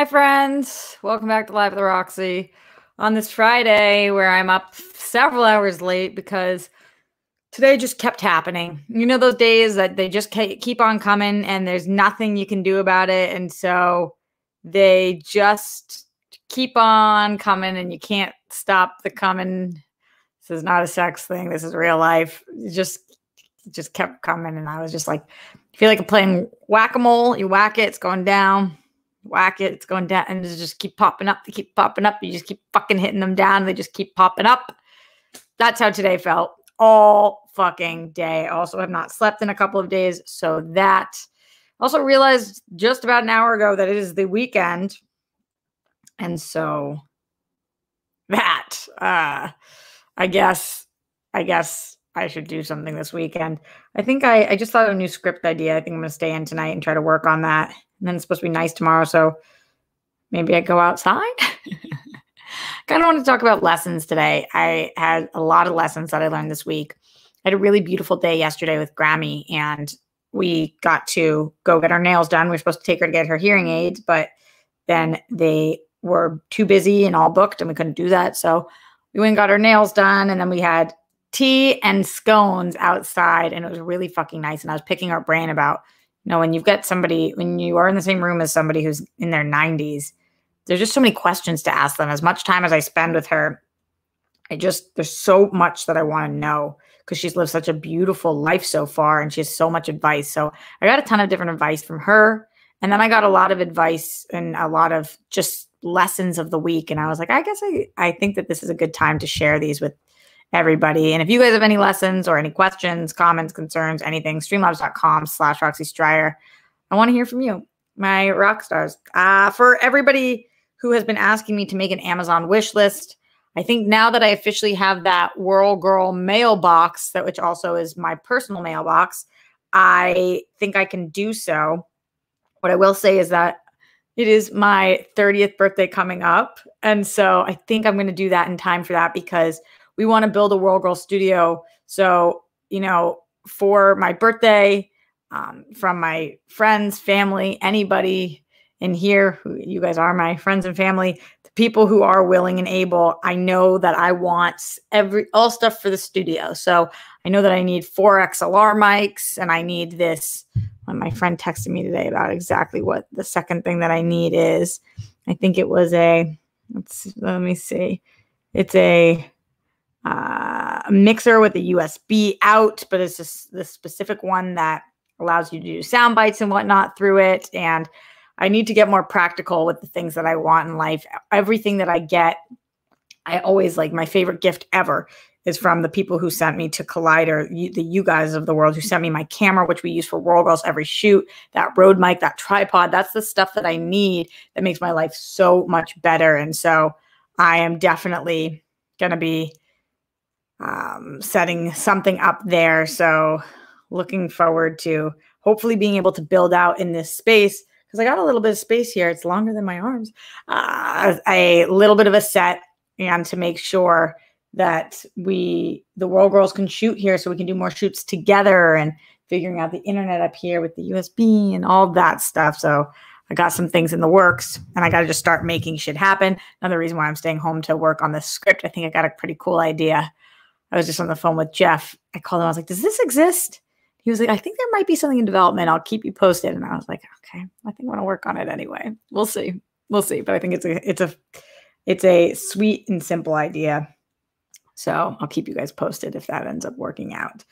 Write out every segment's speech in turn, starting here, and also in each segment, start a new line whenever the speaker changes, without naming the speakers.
Hi, friends. Welcome back to Live at the Roxy on this Friday where I'm up several hours late because today just kept happening. You know, those days that they just keep on coming and there's nothing you can do about it. And so they just keep on coming and you can't stop the coming. This is not a sex thing. This is real life. It just, just kept coming. And I was just like, I feel like I'm playing whack a mole. You whack it, it's going down whack it, it's going down, and just keep popping up. They keep popping up. You just keep fucking hitting them down. They just keep popping up. That's how today felt all fucking day. Also, have not slept in a couple of days, so that. Also realized just about an hour ago that it is the weekend, and so that uh, I guess I guess I should do something this weekend. I think I, I just thought of a new script idea. I think I'm going to stay in tonight and try to work on that. And then it's supposed to be nice tomorrow. So maybe I go outside. kind of want to talk about lessons today. I had a lot of lessons that I learned this week. I had a really beautiful day yesterday with Grammy, and we got to go get our nails done. We were supposed to take her to get her hearing aids, but then they were too busy and all booked, and we couldn't do that. So we went and got our nails done, and then we had tea and scones outside, and it was really fucking nice. And I was picking our brain about you know, when you've got somebody, when you are in the same room as somebody who's in their 90s, there's just so many questions to ask them. As much time as I spend with her, I just, there's so much that I want to know because she's lived such a beautiful life so far and she has so much advice. So I got a ton of different advice from her. And then I got a lot of advice and a lot of just lessons of the week. And I was like, I guess I, I think that this is a good time to share these with everybody. And if you guys have any lessons or any questions, comments, concerns, anything, streamlabs.com slash Roxy Striar. I want to hear from you, my rock stars. Uh, for everybody who has been asking me to make an Amazon wish list, I think now that I officially have that Whirl Girl mailbox, that which also is my personal mailbox, I think I can do so. What I will say is that it is my 30th birthday coming up. And so I think I'm going to do that in time for that because we want to build a Whirl Girl studio. So, you know, for my birthday, um, from my friends, family, anybody in here who you guys are my friends and family, the people who are willing and able, I know that I want every all stuff for the studio. So I know that I need four XLR mics and I need this. When my friend texted me today about exactly what the second thing that I need is. I think it was a let's let me see. It's a uh, mixer with a USB out, but it's just the specific one that allows you to do sound bites and whatnot through it. And I need to get more practical with the things that I want in life. Everything that I get, I always like my favorite gift ever is from the people who sent me to Collider, you, the you guys of the world who sent me my camera, which we use for World Girls every shoot, that road mic, that tripod. That's the stuff that I need that makes my life so much better. And so I am definitely going to be um, setting something up there. So, looking forward to hopefully being able to build out in this space because I got a little bit of space here. It's longer than my arms. Uh, a little bit of a set and to make sure that we, the World Girls, can shoot here so we can do more shoots together and figuring out the internet up here with the USB and all that stuff. So, I got some things in the works and I got to just start making shit happen. Another reason why I'm staying home to work on this script. I think I got a pretty cool idea I was just on the phone with Jeff. I called him. I was like, "Does this exist?" He was like, "I think there might be something in development. I'll keep you posted." And I was like, "Okay, I think I want to work on it anyway. We'll see. We'll see." But I think it's a it's a it's a sweet and simple idea. So I'll keep you guys posted if that ends up working out.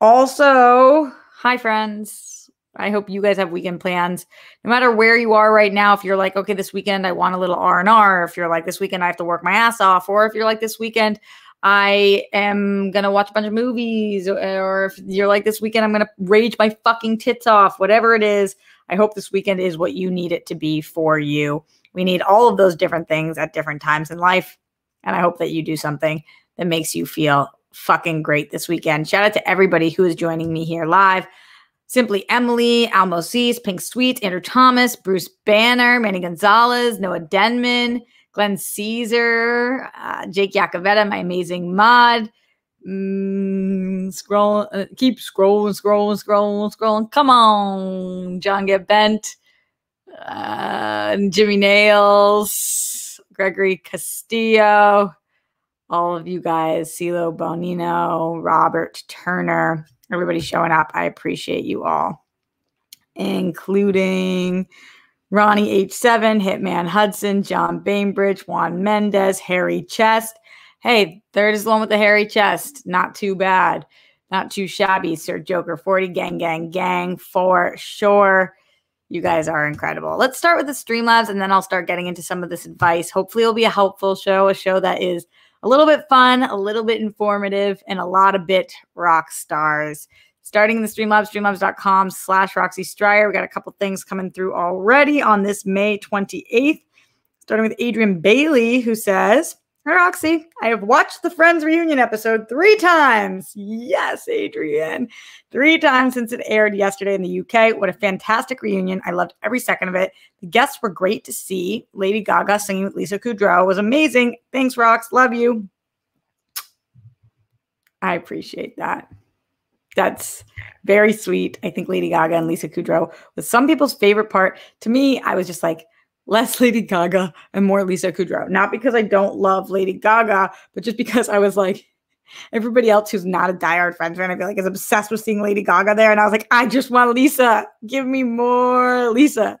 Also, hi friends. I hope you guys have weekend plans. No matter where you are right now, if you're like, okay, this weekend I want a little R and R, if you're like this weekend I have to work my ass off, or if you're like this weekend I am gonna watch a bunch of movies, or if you're like this weekend, I'm gonna rage my fucking tits off, whatever it is. I hope this weekend is what you need it to be for you. We need all of those different things at different times in life. And I hope that you do something that makes you feel fucking great this weekend. Shout out to everybody who is joining me here live. Simply Emily, Almosis, Pink Sweet, Andrew Thomas, Bruce Banner, Manny Gonzalez, Noah Denman, Glenn Caesar, uh, Jake Yakavetta, my amazing mod. Mm, scroll, uh, keep scrolling, scrolling, scrolling, scrolling. Come on, John Get Bent, uh, Jimmy Nails, Gregory Castillo, all of you guys, Silo Bonino, Robert Turner, everybody showing up. I appreciate you all, including Ronnie H7, Hitman Hudson, John Bainbridge, Juan Mendez, Harry Chest. Hey, third is the one with the hairy chest. Not too bad. Not too shabby, Sir Joker 40, gang, gang, gang, for sure. You guys are incredible. Let's start with the Streamlabs and then I'll start getting into some of this advice. Hopefully, it'll be a helpful show, a show that is a little bit fun, a little bit informative, and a lot of bit rock stars. Starting in the Streamlabs, streamlabs.com slash Roxy Striar. We got a couple things coming through already on this May 28th. Starting with Adrian Bailey, who says, Hi, Roxy. I have watched the Friends reunion episode three times. Yes, Adrian. Three times since it aired yesterday in the UK. What a fantastic reunion. I loved every second of it. The guests were great to see. Lady Gaga singing with Lisa Kudrow was amazing. Thanks, Rox. Love you. I appreciate that. That's very sweet. I think Lady Gaga and Lisa Kudrow was some people's favorite part. To me, I was just like, less Lady Gaga and more Lisa Kudrow. Not because I don't love Lady Gaga, but just because I was like, everybody else who's not a diehard Friends fan, I feel like is obsessed with seeing Lady Gaga there. And I was like, I just want Lisa. Give me more Lisa.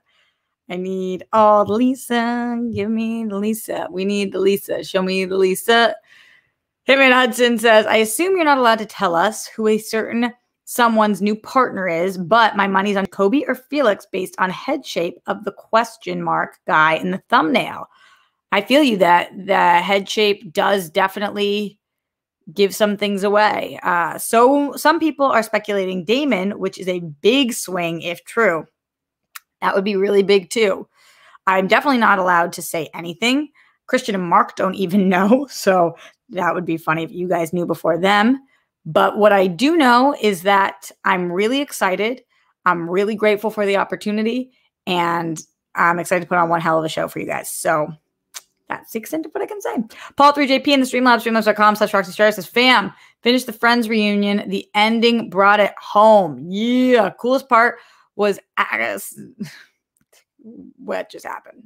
I need all the Lisa. Give me the Lisa. We need the Lisa. Show me the Lisa. Hitman Hudson says, I assume you're not allowed to tell us who a certain someone's new partner is, but my money's on Kobe or Felix based on head shape of the question mark guy in the thumbnail. I feel you that the head shape does definitely give some things away. Uh, so some people are speculating Damon, which is a big swing if true. That would be really big too. I'm definitely not allowed to say anything. Kristian and Mark don't even know. So that would be funny if you guys knew before them. But what I do know is that I'm really excited. I'm really grateful for the opportunity. And I'm excited to put on one hell of a show for you guys. So that's the extent of what I can say. Paul3JP in the Streamlabs, streamlabs.com slash Roxy Striar says, fam, finished the Friends reunion. The ending brought it home. Yeah. Coolest part was what just happened.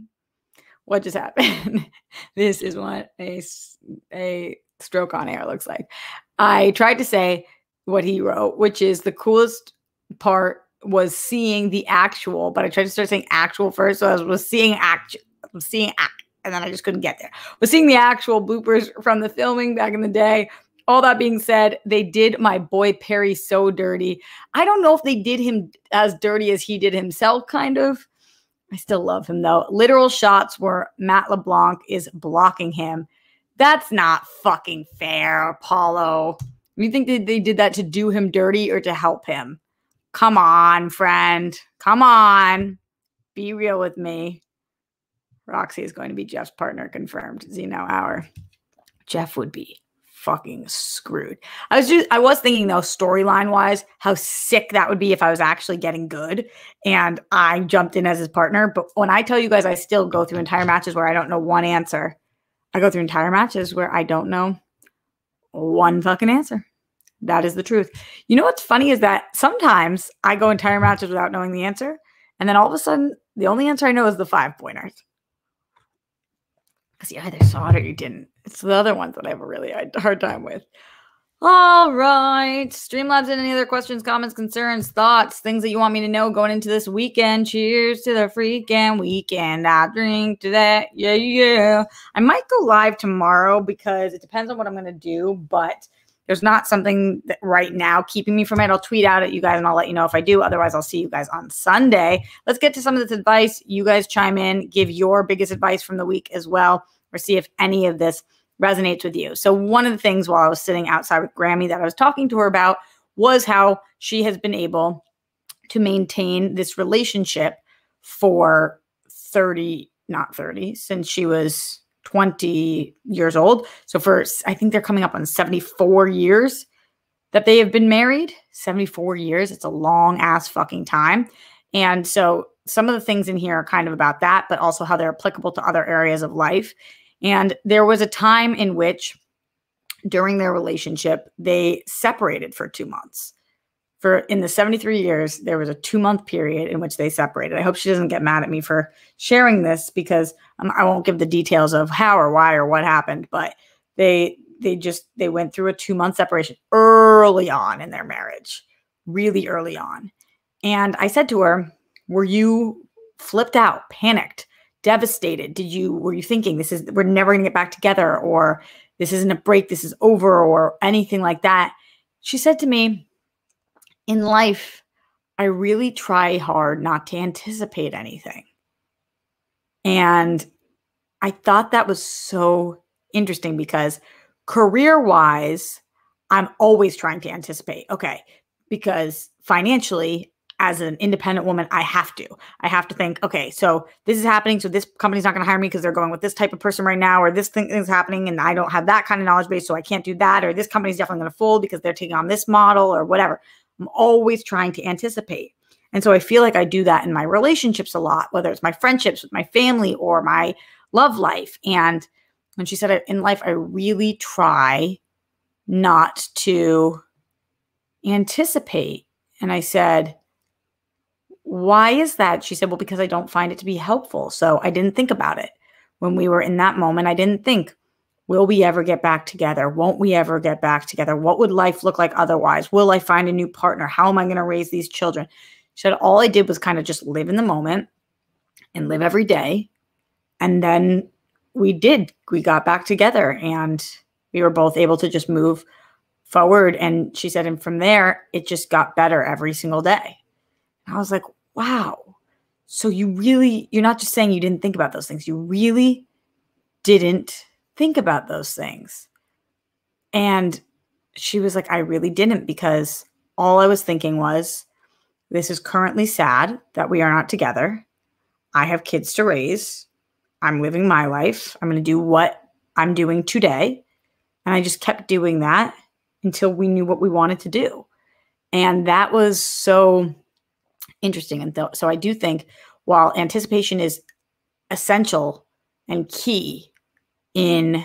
What just happened? this is what a, a stroke on air looks like. I tried to say what he wrote, which is the coolest part was seeing the actual, but I tried to start saying actual first. So I was, was seeing act, seeing act, and then I just couldn't get there. Was seeing the actual bloopers from the filming back in the day. All that being said, they did my boy Perry so dirty. I don't know if they did him as dirty as he did himself, kind of. I still love him though. Literal shots where Matt LeBlanc is blocking him that's not fucking fair, Apollo. You think that they did that to do him dirty or to help him? Come on, friend. Come on. Be real with me. Roxy is going to be Jeff's partner, confirmed. Zeno hour. Jeff would be fucking screwed. I was just I was thinking though, storyline wise, how sick that would be if I was actually getting good and I jumped in as his partner. But when I tell you guys I still go through entire matches where I don't know one answer I go through entire matches where I don't know one fucking answer. That is the truth. You know what's funny is that sometimes I go entire matches without knowing the answer. And then all of a sudden, the only answer I know is the five pointers. Because you either saw it or you didn't. It's the other ones that I have a really hard time with. All right. Streamlabs and any other questions, comments, concerns, thoughts, things that you want me to know going into this weekend. Cheers to the freaking weekend. I drink to that. Yeah, yeah. I might go live tomorrow because it depends on what I'm going to do, but there's not something right now keeping me from it. I'll tweet out at you guys and I'll let you know if I do. Otherwise, I'll see you guys on Sunday. Let's get to some of this advice. You guys chime in, give your biggest advice from the week as well, or see if any of this resonates with you. So, one of the things while I was sitting outside with Grammy that I was talking to her about was how she has been able to maintain this relationship for 30, not 30, since she was 20 years old. So for I think they're coming up on 74 years that they have been married. 74 years. It's a long ass fucking time. And so some of the things in here are kind of about that, but also how they're applicable to other areas of life. And there was a time in which during their relationship, they separated for two months. For in the 73 years, there was a two month period in which they separated. I hope she doesn't get mad at me for sharing this because um, I won't give the details of how or why or what happened, but they they just they went through a two month separation early on in their marriage, really early on. And I said to her, "Were you flipped out, panicked, devastated? Did you were you thinking this is we're never going to get back together or this isn't a break, this is over or anything like that?" She said to me, "In life, I really try hard not to anticipate anything." And I thought that was so interesting because career wise, I'm always trying to anticipate. Okay, because financially, as an independent woman, I have to. I have to think, okay, so this is happening. So this company's not going to hire me because they're going with this type of person right now, or this thing is happening and I don't have that kind of knowledge base, so I can't do that, or this company's definitely going to fold because they're taking on this model or whatever. I'm always trying to anticipate. And so I feel like I do that in my relationships a lot, whether it's my friendships with my family or my love life. And when she said in life, I really try not to anticipate. And I said, why is that? She said, well, because I don't find it to be helpful. So I didn't think about it. When we were in that moment, I didn't think, will we ever get back together? Won't we ever get back together? What would life look like otherwise? Will I find a new partner? How am I going to raise these children? She said, all I did was kind of just live in the moment and live every day. And then we did. We got back together and we were both able to just move forward. And she said, and from there, it just got better every single day. And I was like, wow. So you really, you're not just saying you didn't think about those things, you really didn't think about those things. And she was like, I really didn't because all I was thinking was, this is currently sad that we are not together. I have kids to raise. I'm living my life. I'm going to do what I'm doing today. And I just kept doing that until we knew what we wanted to do. And that was so interesting. And th- so I do think while anticipation is essential and key in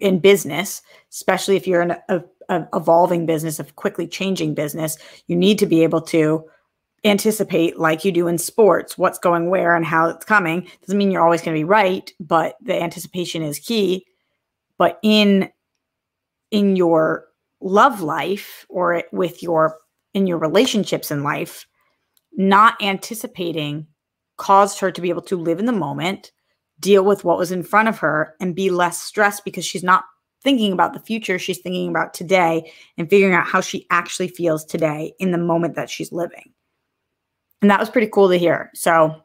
in business, especially if you're in a, a evolving business, a quickly changing business, you need to be able to anticipate like you do in sports what's going where and how it's coming. Doesn't mean you're always going to be right but the anticipation is key. But in in your love life or with your in your relationships in life not anticipating caused her to be able to live in the moment deal with what was in front of her and be less stressed because she's not thinking about the future she's thinking about today and figuring out how she actually feels today in the moment that she's living and that was pretty cool to hear. So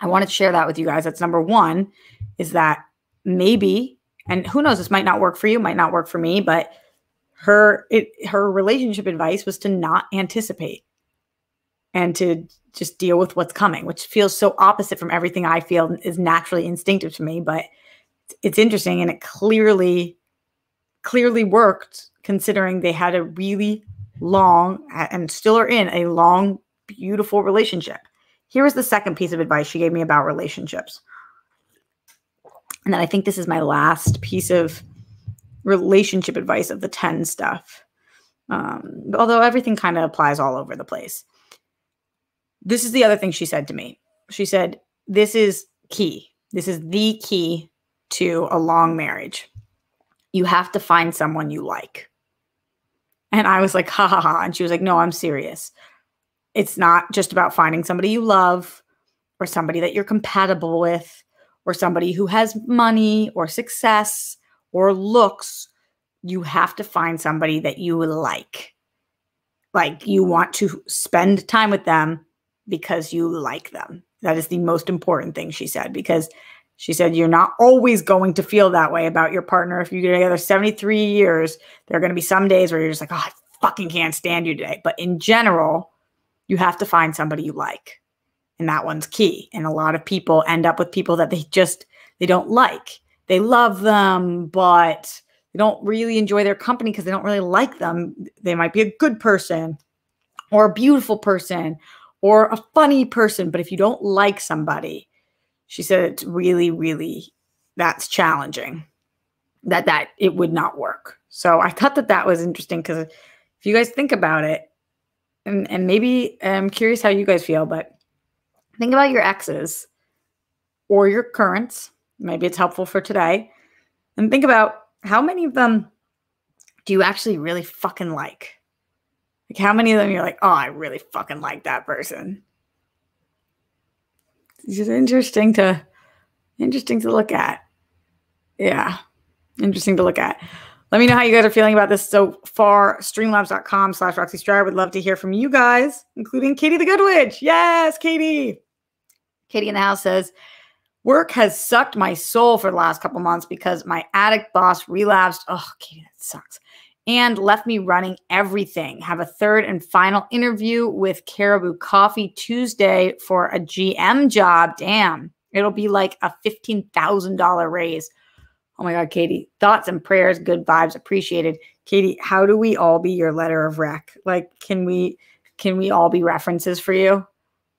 I wanted to share that with you guys. That's number one is that maybe, and who knows, this might not work for you, might not work for me, but her it, her relationship advice was to not anticipate and to just deal with what's coming, which feels so opposite from everything I feel is naturally instinctive to me. But it's interesting and it clearly clearly worked considering they had a really long and still are in a long beautiful relationship. Here is the second piece of advice she gave me about relationships. And then I think this is my last piece of relationship advice of the 10 stuff. Um, although everything kind of applies all over the place. This is the other thing she said to me. She said, This is key. This is the key to a long marriage. You have to find someone you like. And I was like, ha ha ha. And she was like, no, I'm serious it's not just about finding somebody you love or somebody that you're compatible with or somebody who has money or success or looks. You have to find somebody that you like. Like you want to spend time with them because you like them. That is the most important thing she said because she said you're not always going to feel that way about your partner if you get together 73 years. There are going to be some days where you're just like, "Oh, I fucking can't stand you today." But in general, you have to find somebody you like. And that one's key. And a lot of people end up with people that they just they don't like. They love them, but they don't really enjoy their company because they don't really like them. They might be a good person or a beautiful person or a funny person, but if you don't like somebody, she said it's really, really that's challenging. That that it would not work. So I thought that that was interesting because if you guys think about it, and and maybe I'm curious how you guys feel, but think about your exes or your currents. Maybe it's helpful for today, and think about how many of them do you actually really fucking like? Like how many of them you're like, oh, I really fucking like that person. It's just interesting to interesting to look at. Yeah. Interesting to look at. Let me know how you guys are feeling about this so far. Streamlabs.com slash Roxy Striar. Would love to hear from you guys, including Katie the Good Witch. Yes, Katie. Katie in the house says, Work has sucked my soul for the last couple months because my addict boss relapsed. Oh, Katie, that sucks. And left me running everything. Have a third and final interview with Caribou Coffee Tuesday for a GM job. Damn. It'll be like a $15,000 raise. Oh my God, Katie, thoughts and prayers, good vibes, appreciated. Katie, how do we all be your letter of rec? Like, can we, can we all be references for you?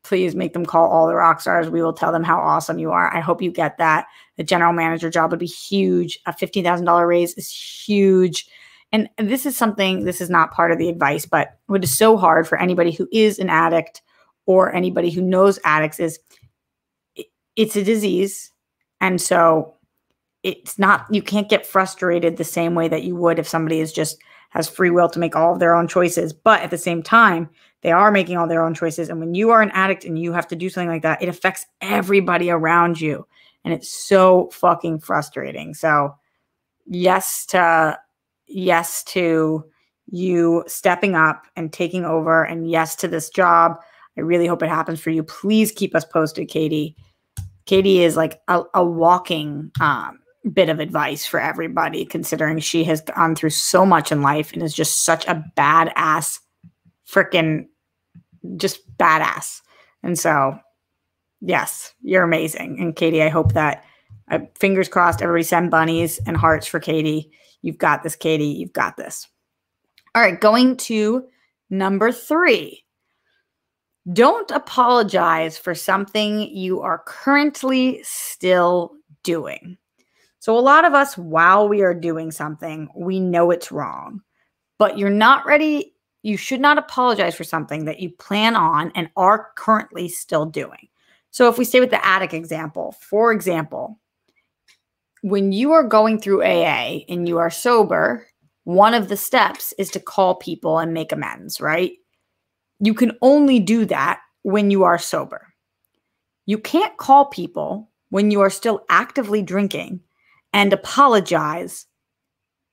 Please make them call all the rock stars. We will tell them how awesome you are. I hope you get that. The general manager job would be huge. A $15,000 raise is huge. And this is something, this is not part of the advice, but what is so hard for anybody who is an addict or anybody who knows addicts is it's a disease. And so it's not, you can't get frustrated the same way that you would if somebody is just has free will to make all of their own choices. But at the same time, they are making all their own choices. And when you are an addict and you have to do something like that, it affects everybody around you. And it's so fucking frustrating. So, yes to, yes to you stepping up and taking over, and yes to this job. I really hope it happens for you. Please keep us posted, Katie. Katie is like a, a walking um, bit of advice for everybody, considering she has gone through so much in life and is just such a badass, freaking just badass. And so, yes, you're amazing. And Katie, I hope that, uh, fingers crossed, everybody send bunnies and hearts for Katie. You've got this, Katie. You've got this. All right, going to number three. Don't apologize for something you are currently still doing. So, a lot of us, while we are doing something, we know it's wrong, but you're not ready. You should not apologize for something that you plan on and are currently still doing. So, if we stay with the attic example, for example, when you are going through AA and you are sober, one of the steps is to call people and make amends, right? You can only do that when you are sober. You can't call people when you are still actively drinking and apologize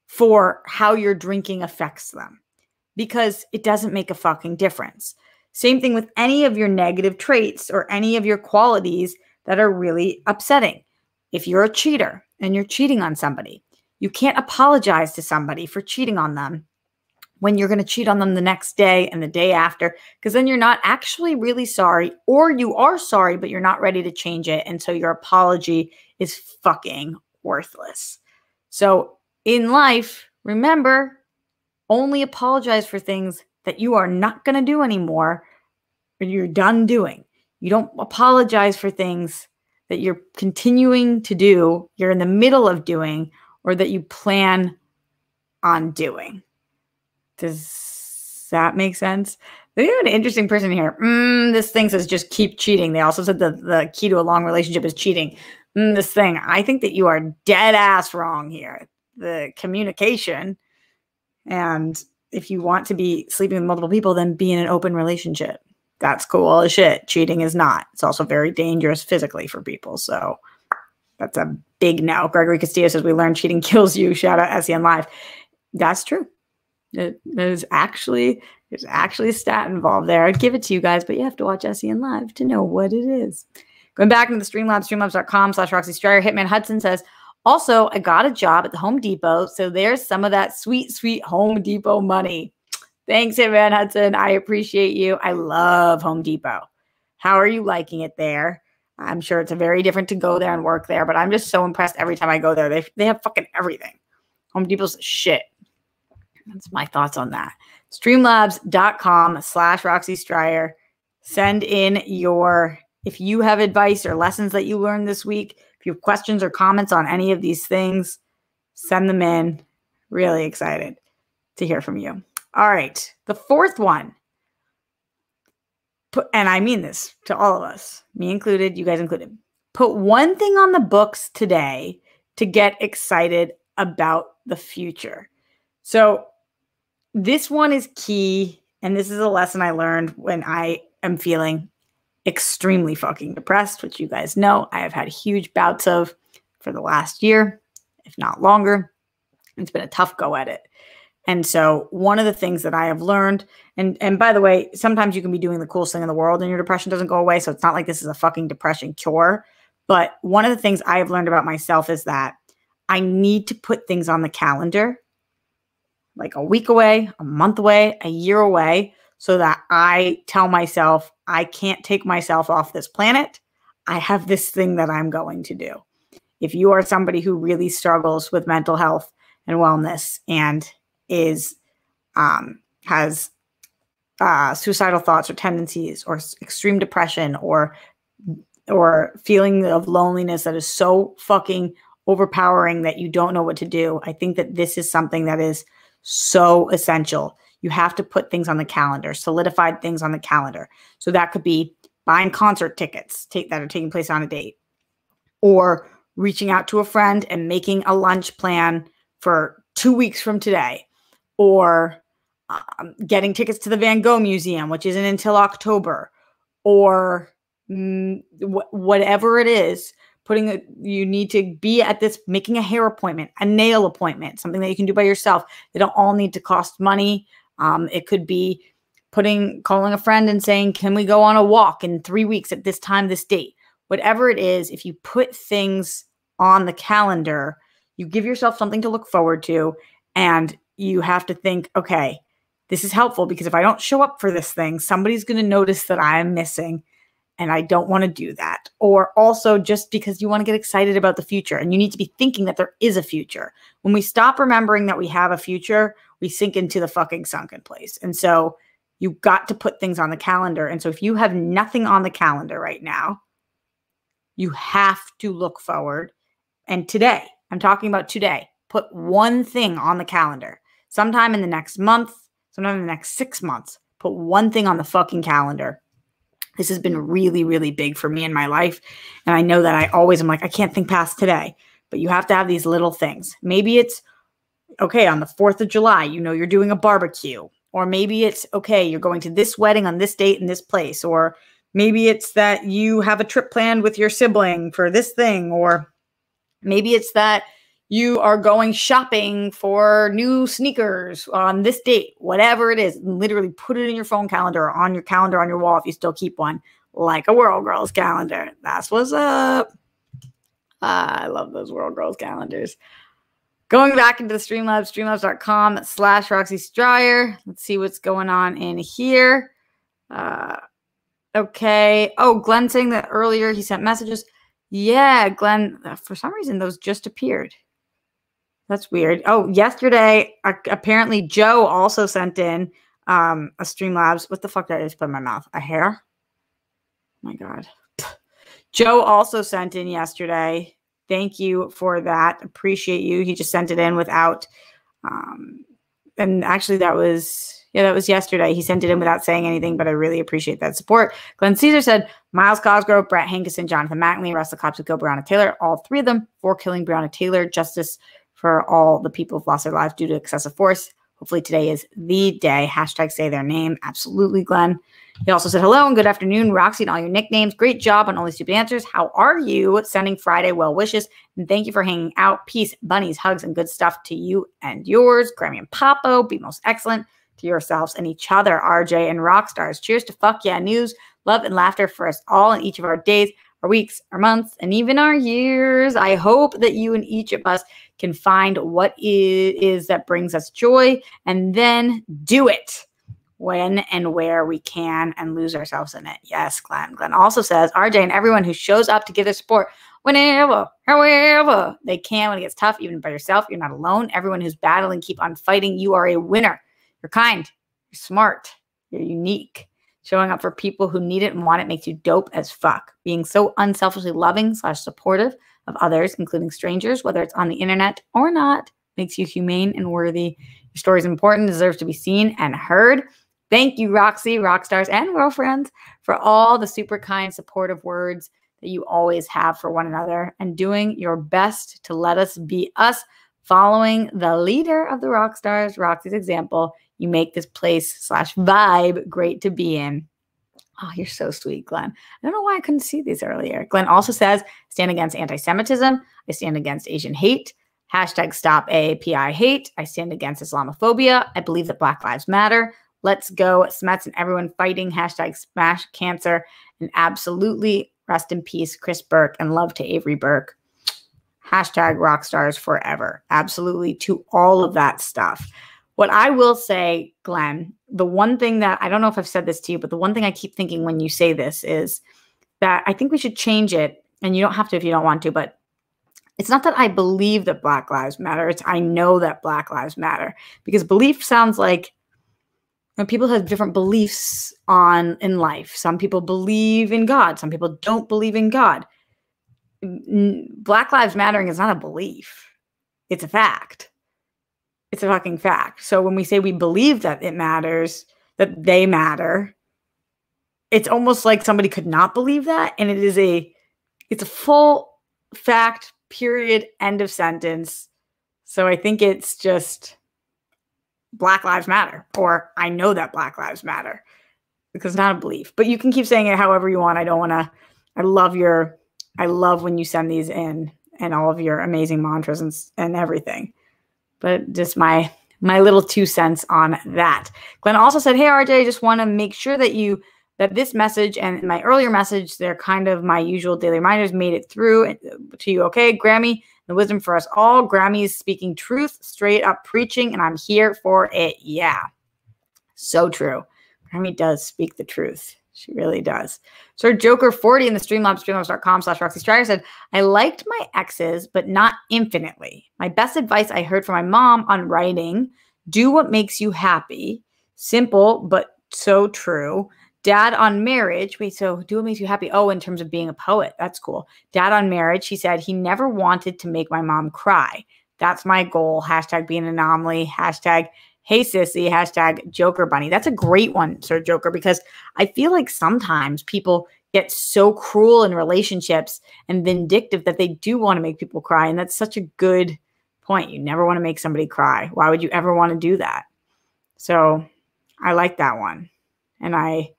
for how your drinking affects them because it doesn't make a fucking difference. Same thing with any of your negative traits or any of your qualities that are really upsetting. If you're a cheater and you're cheating on somebody, you can't apologize to somebody for cheating on them when you're going to cheat on them the next day and the day after, because then you're not actually really sorry, or you are sorry, but you're not ready to change it. And so your apology is fucking worthless. So in life, remember, only apologize for things that you are not going to do anymore or you're done doing. You don't apologize for things that you're continuing to do, you're in the middle of doing, or that you plan on doing. Does that make sense? We have an interesting person here. Mm, this thing says just keep cheating. They also said the, the key to a long relationship is cheating. Mm, this thing, I think that you are dead ass wrong here. The communication. And if you want to be sleeping with multiple people, then be in an open relationship. That's cool as shit. Cheating is not. It's also very dangerous physically for people. So that's a big no. Gregory Castillo says we learned cheating kills you. Shout out SEN Live. That's true. It, there's actually there's actually a stat involved there. I'd give it to you guys, but you have to watch SEN Live to know what it is. Going back into the Streamlabs, streamlabs.com slash Roxy Striar. Hitman Hudson says, also, I got a job at the Home Depot, so there's some of that sweet, sweet Home Depot money. Thanks, Hitman Hudson. I appreciate you. I love Home Depot. How are you liking it there? I'm sure it's a very different to go there and work there, but I'm just so impressed every time I go there. They they have fucking everything. Home Depot's shit. That's my thoughts on that. Streamlabs.com slash Roxy Striar. Send in your if you have advice or lessons that you learned this week. If you have questions or comments on any of these things, send them in. Really excited to hear from you. All right. The fourth one put, and I mean this to all of us, me included, you guys included. Put one thing on the books today to get excited about the future. So, this one is key. And this is a lesson I learned when I am feeling extremely fucking depressed, which you guys know I have had huge bouts of for the last year, if not longer. It's been a tough go at it. And so one of the things that I have learned, and and by the way, sometimes you can be doing the coolest thing in the world and your depression doesn't go away. So it's not like this is a fucking depression cure. But one of the things I have learned about myself is that I need to put things on the calendar like a week away, a month away, a year away, so that I tell myself I can't take myself off this planet. I have this thing that I'm going to do. If you are somebody who really struggles with mental health and wellness and is um, has uh, suicidal thoughts or tendencies or extreme depression or or feeling of loneliness that is so fucking overpowering that you don't know what to do. I think that this is something that is so essential. You have to put things on the calendar, solidified things on the calendar. So that could be buying concert tickets take, that are taking place on a date, or reaching out to a friend and making a lunch plan for two weeks from today, or um, getting tickets to the Van Gogh Museum, which isn't until October, or mm, wh- whatever it is. Putting a, you need to be at this, making a hair appointment, a nail appointment, something that you can do by yourself. They don't all need to cost money. Um, it could be putting, calling a friend and saying, Can we go on a walk in three weeks at this time, this date? Whatever it is, if you put things on the calendar, you give yourself something to look forward to and you have to think, okay, this is helpful because if I don't show up for this thing, somebody's going to notice that I'm missing and I don't want to do that. Or also just because you want to get excited about the future and you need to be thinking that there is a future. When we stop remembering that we have a future, we sink into the fucking sunken place. And so you got to put things on the calendar. And so if you have nothing on the calendar right now, you have to look forward. And today, I'm talking about today, put one thing on the calendar sometime in the next month, sometime in the next six months, put one thing on the fucking calendar. This has been really, really big for me in my life. And I know that I always am like, I can't think past today. But you have to have these little things. Maybe it's okay, on the 4th of July, you know, you're doing a barbecue. Or maybe it's okay, you're going to this wedding on this date in this place. Or maybe it's that you have a trip planned with your sibling for this thing. Or maybe it's that you are going shopping for new sneakers on this date, whatever it is, literally put it in your phone calendar or on your calendar on your wall if you still keep one, like a World Girls calendar. That's what's up. Ah, I love those World Girls calendars. Going back into the Streamlabs, streamlabs.com slash Roxy Striar. Let's see what's going on in here. Uh, okay. Oh, Glenn saying that earlier he sent messages. Yeah, Glenn, for some reason, those just appeared. That's weird. Oh, yesterday, apparently Joe also sent in um, a Streamlabs. What the fuck did I just put in my mouth? A hair? Oh my God. Joe also sent in yesterday. Thank you for that. Appreciate you. He just sent it in without, um, and actually, that was yeah, that was yesterday. He sent it in without saying anything, but I really appreciate that support. Glenn Caesar said Myles Cosgrove, Brett Hankison, Jonathan McNally, Russell Kopsiko, Breonna Taylor, all three of them for killing Breonna Taylor. Justice for all the people who've lost their lives due to excessive force. Hopefully today is the day. Hashtag say their name. Absolutely, Glenn. He also said hello and good afternoon, Roxy, and all your nicknames. Great job on all these Stupid Answers. How are you? Sending Friday well wishes. And thank you for hanging out. Peace, bunnies, hugs, and good stuff to you and yours. Grammy and Papo, be most excellent to yourselves and each other, RJ and rock stars. Cheers to fuck yeah news, love, and laughter for us all in each of our days, our weeks, our months, and even our years. I hope that you and each of us can find what it is that brings us joy and then do it. when and where we can and lose ourselves in it. Yes, Glenn. Glenn also says RJ and everyone who shows up to give their support whenever, however they can when it gets tough, even by yourself, you're not alone. Everyone who's battling, keep on fighting. You are a winner. You're kind. You're smart. You're unique. Showing up for people who need it and want it makes you dope as fuck. Being so unselfishly loving slash supportive of others, including strangers, whether it's on the internet or not, makes you humane and worthy. Your story is important, deserves to be seen and heard. Thank you, Roxy, rock stars, and girlfriends, for all the super kind, supportive words that you always have for one another and doing your best to let us be us, following the leader of the rock stars, Roxy's example. You make this place slash vibe great to be in. Oh, you're so sweet, Glenn. I don't know why I couldn't see these earlier. Glenn also says, stand against anti Semitism. I stand against Asian hate. Hashtag stop AAPI hate. I stand against Islamophobia. I believe that Black Lives Matter. Let's go, Smets and everyone fighting. Hashtag smash cancer. And absolutely rest in peace, Chris Burke, and love to Avery Burke. Hashtag rock stars forever. Absolutely to all of that stuff. What I will say, Glenn, the one thing that I don't know if I've said this to you, but the one thing I keep thinking when you say this is that I think we should change it. And you don't have to if you don't want to, but it's not that I believe that Black Lives Matter. It's I know that Black Lives Matter because belief sounds like know, people have different beliefs on in life. Some people believe in God. Some people don't believe in God. Black Lives Mattering is not a belief. It's a fact. It's a fucking fact. So when we say we believe that it matters, that they matter, it's almost like somebody could not believe that. And it is a it's a full fact, period, end of sentence. So I think it's just Black Lives Matter, or I know that Black Lives Matter, because it's not a belief. But you can keep saying it however you want. I don't want to. I love your. I love when you send these in and all of your amazing mantras and and everything. But just my my little two cents on that. Glenn also said, "Hey RJ, just want to make sure that you." that this message and my earlier message, they're kind of my usual daily reminders, made it through eh, to you. Okay, Grammy, the wisdom for us all. Grammys speaking truth, straight up preaching, and I'm here for it. Yeah. So true. Grammy does speak the truth. She really does. Sir Joker40 in the Streamlabs, streamlabs.com slash Roxy said, I liked my exes, but not infinitely. My best advice I heard from my mom on writing do what makes you happy. Simple, but so true. Dad on marriage. Wait, so do what makes you happy? Oh, in terms of being a poet. That's cool. Dad on marriage. He said he never wanted to make my mom cry. That's my goal. Hashtag be an anomaly. Hashtag hey sissy. Hashtag Joker bunny. That's a great one, Sir Joker, because I feel like sometimes people get so cruel in relationships and vindictive that they do want to make people cry. And that's such a good point. You never want to make somebody cry. Why would you ever want to do that? So I like that one. And I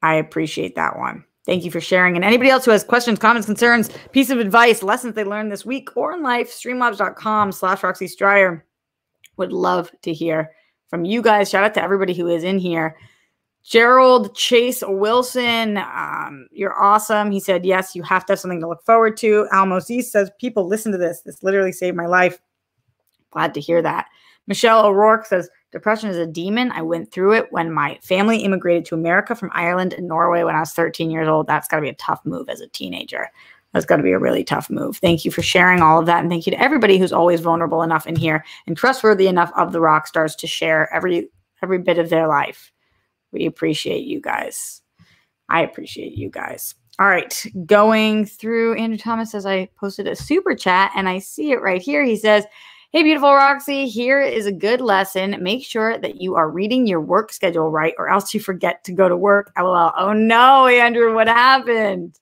I appreciate that one. Thank you for sharing. And anybody else who has questions, comments, concerns, piece of advice, lessons they learned this week or in life, streamlabs.com slash Roxy Striar. Would love to hear from you guys. Shout out to everybody who is in here. Gerald Chase Wilson, um, you're awesome. He said, Yes, you have to have something to look forward to. Almos East says, People, listen to this. This literally saved my life. Glad to hear that. Michelle O'Rourke says, Depression is a demon. I went through it when my family immigrated to America from Ireland and Norway when I was 13 years old. That's got to be a tough move as a teenager. That's got to be a really tough move. Thank you for sharing all of that. And thank you to everybody who's always vulnerable enough in here and trustworthy enough of the rock stars to share every every bit of their life. We appreciate you guys. I appreciate you guys. All right, going through Andrew Thomas says I posted a super chat and I see it right here. He says, Hey, beautiful Roxy, here is a good lesson. Make sure that you are reading your work schedule right, or else you forget to go to work. LOL. Oh no, Andrew, what happened?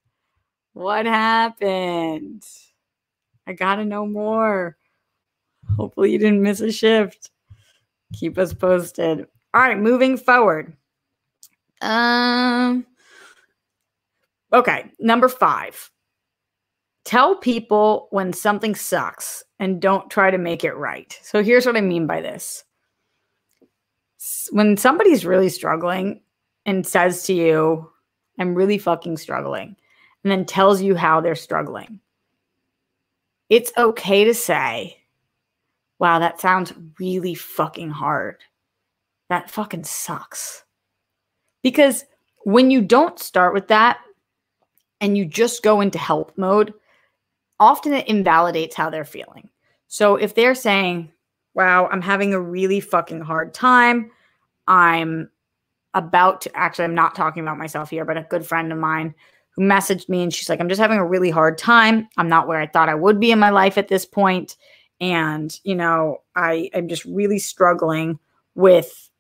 What happened? I gotta know more. Hopefully, you didn't miss a shift. Keep us posted. All right, moving forward. Um, okay, number five. Tell people when something sucks and don't try to make it right. So here's what I mean by this. When somebody's really struggling and says to you, I'm really fucking struggling, and then tells you how they're struggling, it's okay to say, wow, that sounds really fucking hard. that fucking sucks. Because when you don't start with that and you just go into help mode, often it invalidates how they're feeling. So if they're saying, wow, I'm having a really fucking hard time, I'm about to actually, I'm not talking about myself here, but a good friend of mine messaged me and she's like, I'm just having a really hard time. I'm not where I thought I would be in my life at this point. And, you know, I, I'm just really struggling with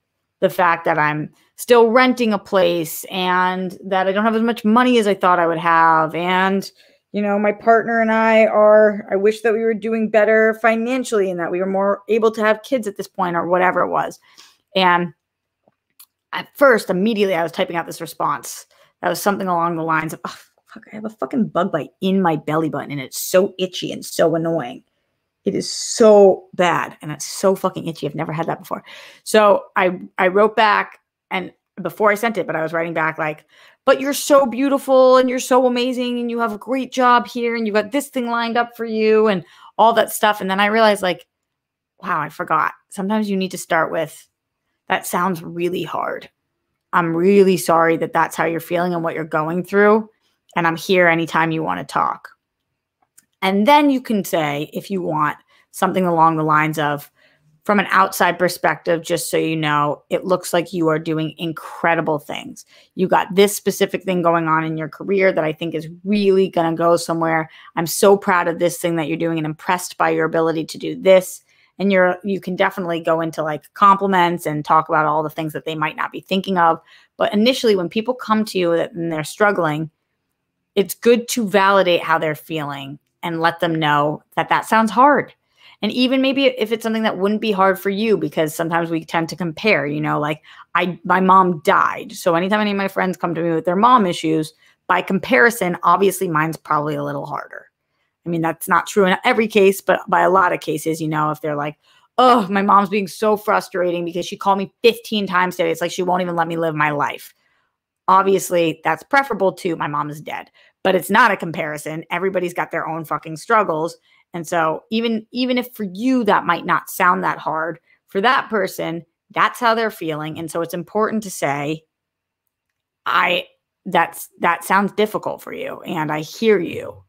the fact that I'm still renting a place and that I don't have as much money as I thought I would have. And, you know, my partner and I are, I wish that we were doing better financially and that we were more able to have kids at this point or whatever it was. And at first, immediately, I was typing out this response. That was something along the lines of, oh, fuck, I have a fucking bug bite in my belly button and it's so itchy and so annoying. It is so bad and it's so fucking itchy. I've never had that before. So I I wrote back and before I sent it, but I was writing back like, but you're so beautiful and you're so amazing and you have a great job here and you got this thing lined up for you and all that stuff. And then I realized like, wow, I forgot. Sometimes you need to start with that sounds really hard. I'm really sorry that that's how you're feeling and what you're going through. And I'm here anytime you want to talk. And then you can say, if you want, something along the lines of, from an outside perspective, just so you know, it looks like you are doing incredible things. You got this specific thing going on in your career that I think is really going to go somewhere. I'm so proud of this thing that you're doing and impressed by your ability to do this and you're you can definitely go into like compliments and talk about all the things that they might not be thinking of. But initially when people come to you and they're struggling it's good to validate how they're feeling and let them know that that sounds hard. And even maybe if it's something that wouldn't be hard for you because sometimes we tend to compare you know like i my mom died. So anytime any of my friends come to me with their mom issues by comparison obviously mine's probably a little harder I mean, that's not true in every case, but by a lot of cases, you know, if they're like, oh, my mom's being so frustrating because she called me 15 times today. It's like she won't even let me live my life. Obviously, that's preferable to my mom is dead, but it's not a comparison. Everybody's got their own fucking struggles. And so even even if for you that might not sound that hard, for that person, that's how they're feeling. And so it's important to say, I that's that sounds difficult for you and I hear you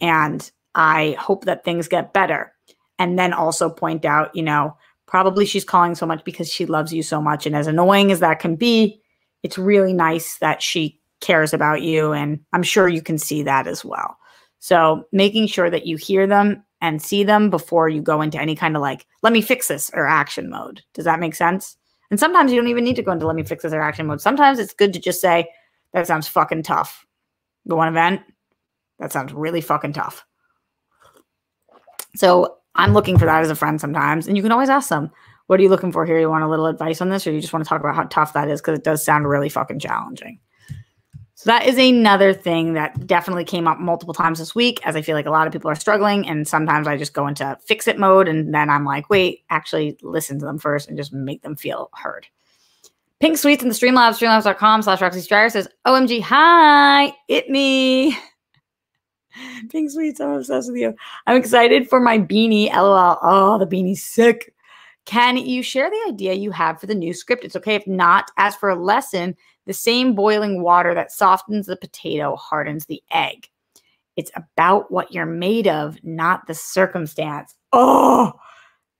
and I hope that things get better. And then also point out, you know, probably she's calling so much because she loves you so much. And as annoying as that can be, it's really nice that she cares about you. And I'm sure you can see that as well. So making sure that you hear them and see them before you go into any kind of like, let me fix this or action mode. Does that make sense? And sometimes you don't even need to go into let me fix this or action mode. Sometimes it's good to just say, that sounds fucking tough. Go on event, that sounds really fucking tough. So I'm looking for that as a friend sometimes. And you can always ask them, what are you looking for here? You want a little advice on this, or you just want to talk about how tough that is? Because it does sound really fucking challenging. So that is another thing that definitely came up multiple times this week, as I feel like a lot of people are struggling. And sometimes I just go into fix it mode. And then I'm like, wait, actually listen to them first and just make them feel heard. Pink Sweets in the Streamlabs, streamlabs.com slash Roxy Striar says, OMG, hi, it me. Pink Sweets, I'm obsessed with you. I'm excited for my beanie. LOL. Oh, the beanie's sick. Can you share the idea you have for the new script? It's okay if not. As for a lesson, the same boiling water that softens the potato hardens the egg. It's about what you're made of, not the circumstance. Oh,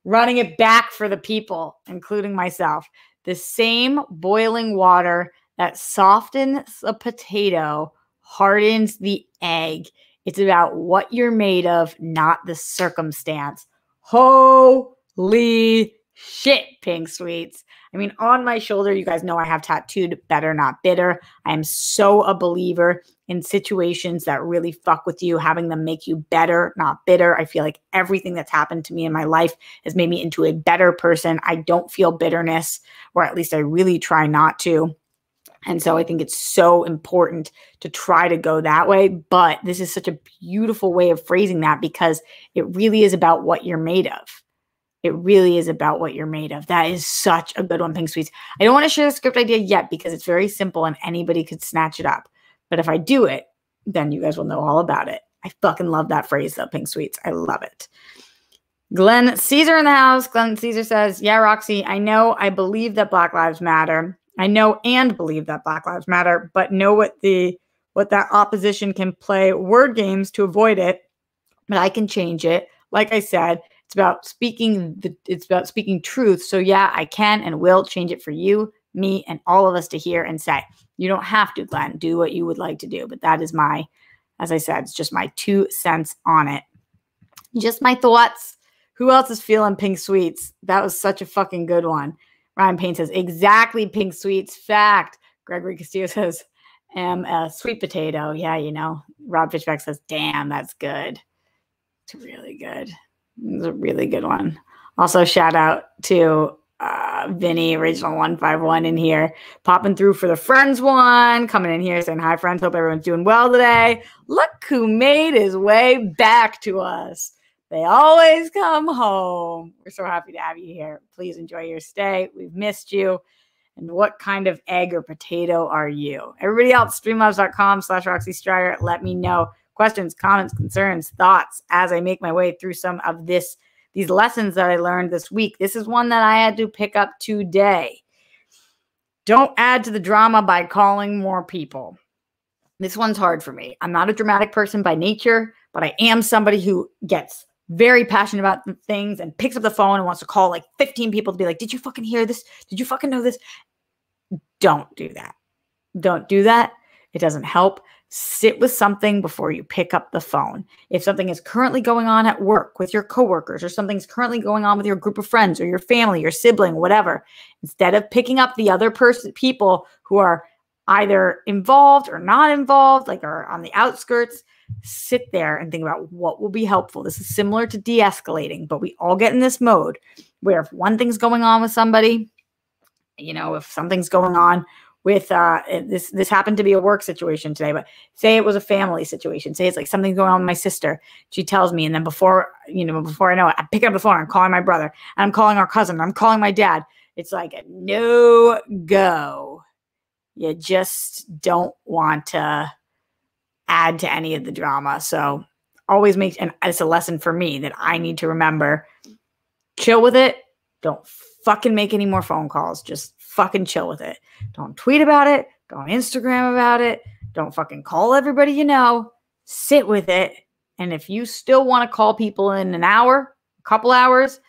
running it back for the people, including myself. The same boiling water that softens the potato hardens the egg. It's about what you're made of, not the circumstance. Holy shit, Pink Sweets. I mean, on my shoulder, you guys know I have tattooed better, not bitter. I am so a believer in situations that really fuck with you, having them make you better, not bitter. I feel like everything that's happened to me in my life has made me into a better person. I don't feel bitterness, or at least I really try not to. And so I think it's so important to try to go that way. But this is such a beautiful way of phrasing that because it really is about what you're made of. It really is about what you're made of. That is such a good one, Pink Sweets. I don't want to share the script idea yet because it's very simple and anybody could snatch it up. But if I do it, then you guys will know all about it. I fucking love that phrase though, Pink Sweets. I love it. Glenn Caesar in the house. Glenn Caesar says, Yeah, Roxy, I know I believe that Black Lives Matter. I know and believe that Black Lives Matter, but know what the what that opposition can play word games to avoid it. But I can change it. Like I said, it's about speaking the it's about speaking truth. So yeah, I can and will change it for you, me, and all of us to hear and say. You don't have to, Glenn. Do what you would like to do. But that is my, as I said, it's just my two cents on it. Just my thoughts. Who else is feeling pink sweets? That was such a fucking good one. Ryan Payne says, exactly pink sweets. Fact. Gregory Castillo says, am a sweet potato. Yeah, you know. Rob Fishback says, damn, that's good. It's really good. It's a really good one. Also, shout out to uh, Vinny, original 151 in here, popping through for the friends one, coming in here saying, Hi, friends. Hope everyone's doing well today. Look who made his way back to us. They always come home. We're so happy to have you here. Please enjoy your stay. We've missed you. And what kind of egg or potato are you? Everybody else, streamlabs.com slash Roxy Striar. Let me know questions, comments, concerns, thoughts as I make my way through some of this, these lessons that I learned this week. This is one that I had to pick up today. Don't add to the drama by calling more people. This one's hard for me. I'm not a dramatic person by nature, but I am somebody who gets very passionate about things and picks up the phone and wants to call like 15 people to be like, Did you fucking hear this? Did you fucking know this? Don't do that. Don't do that. It doesn't help. Sit with something before you pick up the phone. If something is currently going on at work with your coworkers, or something's currently going on with your group of friends, or your family, your sibling, whatever, instead of picking up the other person, people who are either involved or not involved, like are on the outskirts, sit there and think about what will be helpful. This is similar to de escalating, but we all get in this mode where if one thing's going on with somebody, you know, if something's going on with uh this this happened to be a work situation today but say it was a family situation say it's like something's going on with my sister she tells me and then before you know before i know it i pick up the phone i'm calling my brother i'm calling our cousin i'm calling my dad it's like no go you just don't want to add to any of the drama. So always make and it's a lesson for me that I need to remember. Chill with it. Don't fucking make any more phone calls. Just fucking chill with it. Don't tweet about it. Don't Instagram about it. Don't fucking call everybody you know. Sit with it. And if you still want to call people in an hour, a couple hours,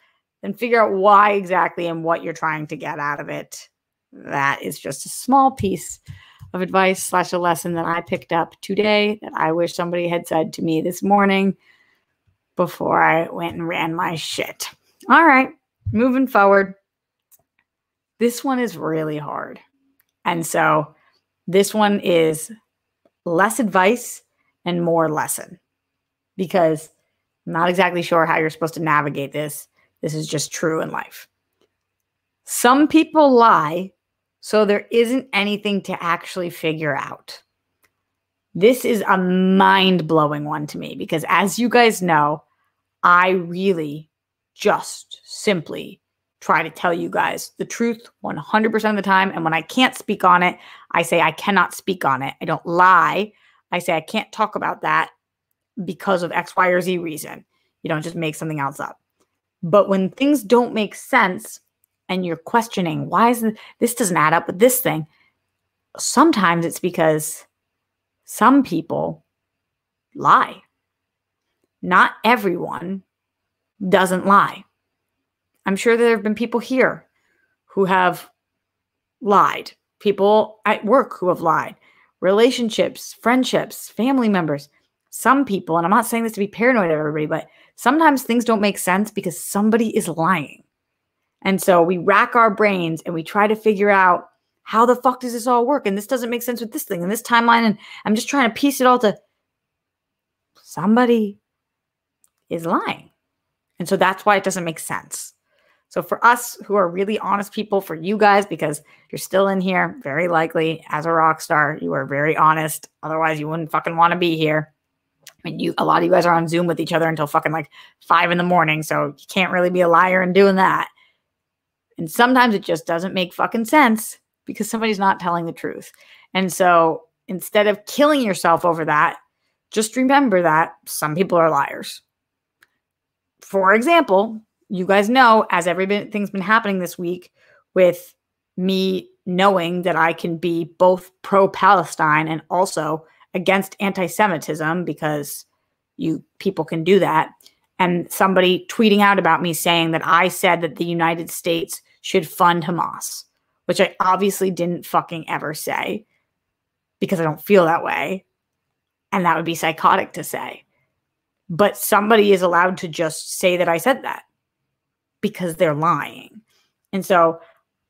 then figure out why exactly and what you're trying to get out of it. That is just a small piece of advice slash a lesson that I picked up today that I wish somebody had said to me this morning before I went and ran my shit. All right, moving forward. This one is really hard. And so this one is less advice and more lesson because I'm not exactly sure how you're supposed to navigate this. This is just true in life. Some people lie so there isn't anything to actually figure out. This is a mind blowing one to me because, as you guys know, I really just simply try to tell you guys the truth 100% of the time. And when I can't speak on it, I say I cannot speak on it. I don't lie. I say I can't talk about that because of X, Y, or Z reason. You don't just make something else up. But when things don't make sense, and you're questioning why is this doesn't add up with this thing. Sometimes it's because some people lie. Not everyone doesn't lie. I'm sure there have been people here who have lied. People at work who have lied. Relationships friendships family members. Some people and i'm not saying this to be paranoid of everybody but sometimes things don't make sense because somebody is lying and so we rack our brains and we try to figure out how the fuck does this all work? And this doesn't make sense with this thing and this timeline. And I'm just trying to piece it all to somebody is lying. And so that's why it doesn't make sense. So for us who are really honest people, for you guys, because you're still in here, very likely as a Roxstar, you are very honest. Otherwise, you wouldn't fucking want to be here. I mean, you a lot of you guys are on Zoom with each other until fucking like five in the morning. So you can't really be a liar in doing that. And sometimes it just doesn't make fucking sense because somebody's not telling the truth. And so instead of killing yourself over that, just remember that some people are liars. for example, you guys know as everything's been happening this week with me knowing that I can be both pro Palestine and also against anti Semitism because you people can do that. And somebody tweeting out about me saying that I said that the United States should fund Hamas, which I obviously didn't fucking ever say because I don't feel that way. And that would be psychotic to say. But somebody is allowed to just say that I said that because they're lying. And so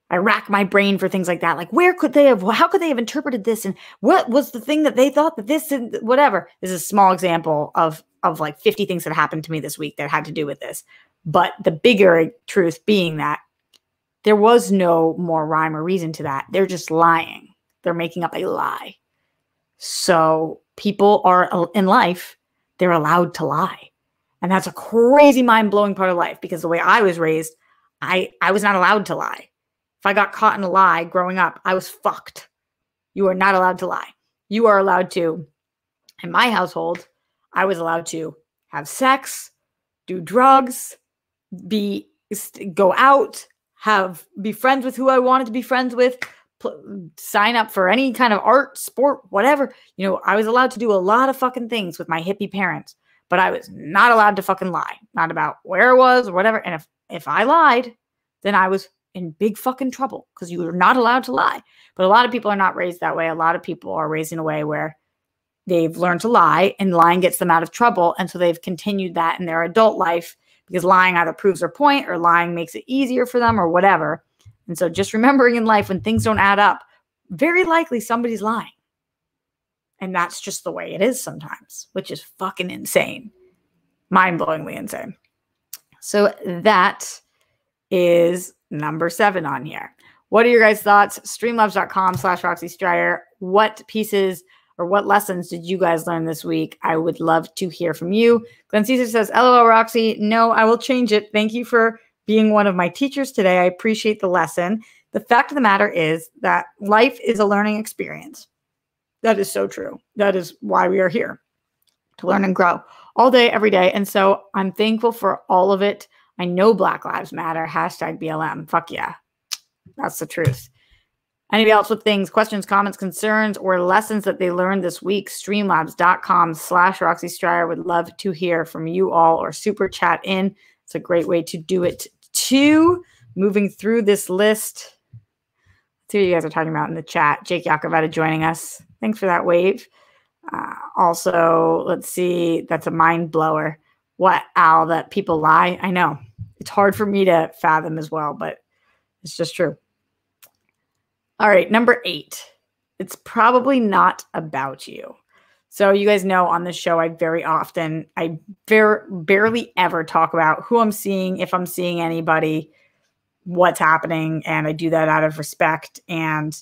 I rack my brain for things like that. Like, where could they have, how could they have interpreted this? And what was the thing that they thought that this and whatever? This is a small example of, of like 50 things that happened to me this week that had to do with this. But the bigger truth being that there was no more rhyme or reason to that. They're just lying. They're making up a lie. So people are uh, in life, they're allowed to lie. And that's a crazy mind blowing part of life because the way I was raised, I, I was not allowed to lie. If I got caught in a lie growing up, I was fucked. You are not allowed to lie. You are allowed to, in my household, I was allowed to have sex, do drugs, be go out, have be friends with who I wanted to be friends with, sign up for any kind of art, sport, whatever. You know, I was allowed to do a lot of fucking things with my hippie parents, but I was not allowed to fucking lie, not about where I was or whatever. And if if I lied, then I was in big fucking trouble because you are not allowed to lie. But a lot of people are not raised that way. A lot of people are raised in a way where they've learned to lie and lying gets them out of trouble. And so they've continued that in their adult life because lying either proves their point or lying makes it easier for them or whatever. And so just remembering in life when things don't add up, very likely somebody's lying. And that's just the way it is sometimes, which is fucking insane. Mind blowingly insane. So that is number seven on here. What are your guys' thoughts? Streamlabs.com slash Roxy Striar. What pieces or what lessons did you guys learn this week? I would love to hear from you. Glenn Caesar says, LOL, Roxy. No, I will change it. Thank you for being one of my teachers today. I appreciate the lesson. The fact of the matter is that life is a learning experience. That is so true. That is why we are here to learn and grow all day, every day. And so I'm thankful for all of it. I know Black Lives Matter. Hashtag BLM. Fuck yeah. That's the truth. Anybody else with things, questions, comments, concerns, or lessons that they learned this week? Streamlabs.com slash Roxy Striar would love to hear from you all or super chat in. It's a great way to do it too. Moving through this list. Let's see what you guys are talking about in the chat. Jake Yakoveta joining us. Thanks for that wave. Uh, also, let's see. That's a mind blower. What, Al, that people lie? I know it's hard for me to fathom as well, but it's just true. All right, number eight. It's probably not about you. So you guys know on this show, I very often, I very barely ever talk about who I'm seeing, if I'm seeing anybody, what's happening, and I do that out of respect and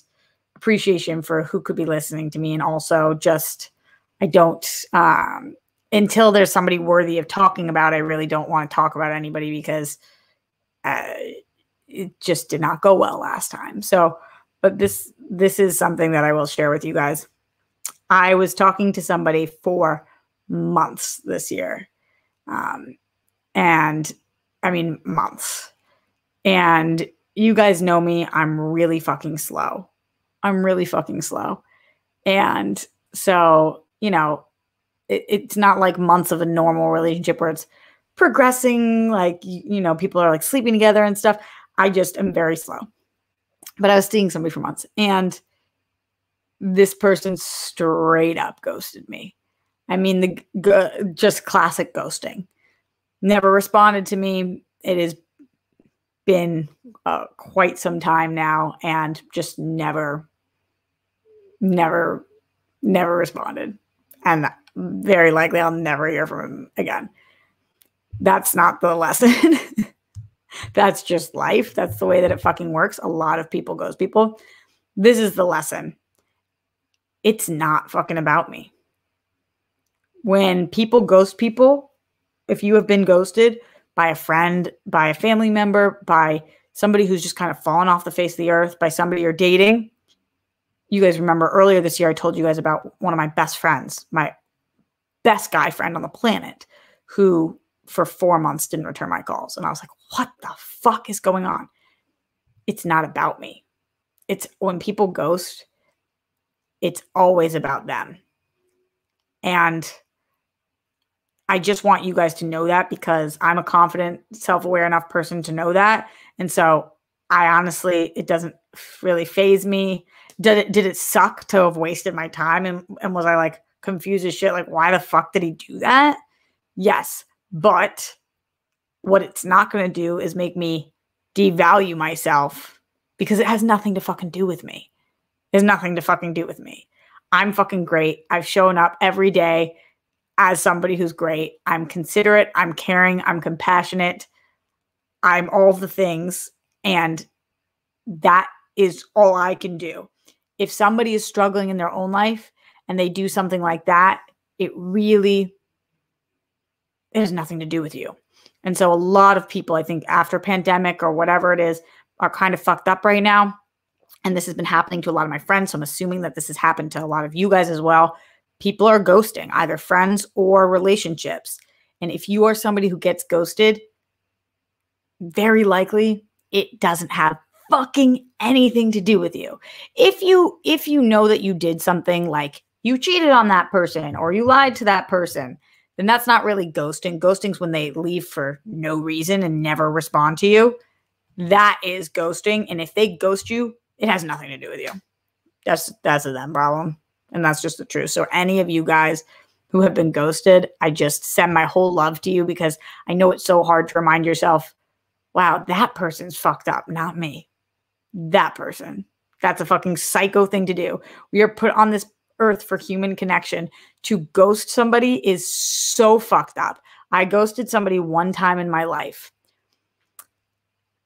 appreciation for who could be listening to me, and also just I don't um, until there's somebody worthy of talking about, I really don't want to talk about anybody because uh, it just did not go well last time. So, but this this is something that I will share with you guys. I was talking to somebody for months this year, um, and I mean months. And you guys know me. I'm really fucking slow. I'm really fucking slow, and so you know it, it's not like months of a normal relationship where it's progressing like you know people are like sleeping together and stuff i just am very slow but i was seeing somebody for months and this person straight up ghosted me i mean the just classic ghosting never responded to me it has been uh, quite some time now and just never never never responded and very likely I'll never hear from him again. That's not the lesson. That's just life. That's the way that it fucking works. A lot of people ghost people. This is the lesson. It's not fucking about me. When people ghost people, if you have been ghosted by a friend, by a family member, by somebody who's just kind of fallen off the face of the earth, by somebody you're dating, you guys remember earlier this year, I told you guys about one of my best friends, my best guy friend on the planet who for four months didn't return my calls. And I was like, what the fuck is going on? It's not about me. It's when people ghost, it's always about them. And I just want you guys to know that because I'm a confident, self aware enough person to know that. And so I honestly, it doesn't really faze me. Did it, did it suck to have wasted my time? And, and was I like confused as shit? Like, why the fuck did he do that? Yes. But what it's not going to do is make me devalue myself because it has nothing to fucking do with me. It has nothing to fucking do with me. I'm fucking great. I've shown up every day as somebody who's great. I'm considerate, I'm caring, I'm compassionate, I'm all the things. And that is all I can do. If somebody is struggling in their own life and they do something like that, it really it has nothing to do with you. And so a lot of people, I think, after pandemic or whatever it is, are kind of fucked up right now. And this has been happening to a lot of my friends. So I'm assuming that this has happened to a lot of you guys as well. People are ghosting either friends or relationships. And if you are somebody who gets ghosted, very likely it doesn't have fucking anything to do with you. If you if you know that you did something like you cheated on that person or you lied to that person, then that's not really ghosting. Ghosting's when they leave for no reason and never respond to you. Mm-hmm. That is ghosting. And if they ghost you, it has nothing to do with you. That's that's a them problem. And that's just the truth. So any of you guys who have been ghosted, I just send my whole love to you because I know it's so hard to remind yourself, wow, that person's fucked up, not me. That person. That's a fucking psycho thing to do. We are put on this earth for human connection. To ghost somebody is so fucked up. I ghosted somebody one time in my life.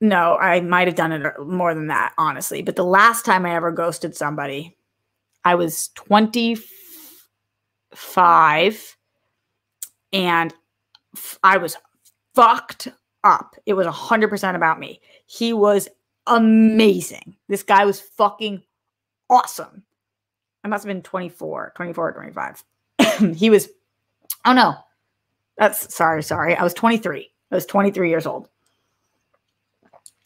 No, I might have done it more than that, honestly. But the last time I ever ghosted somebody, I was 25 and I was fucked up. It was 100% about me. He was amazing. This guy was fucking awesome. I must have been 24, 24 or 25. he was, oh no, that's sorry, sorry. I was 23. I was 23 years old.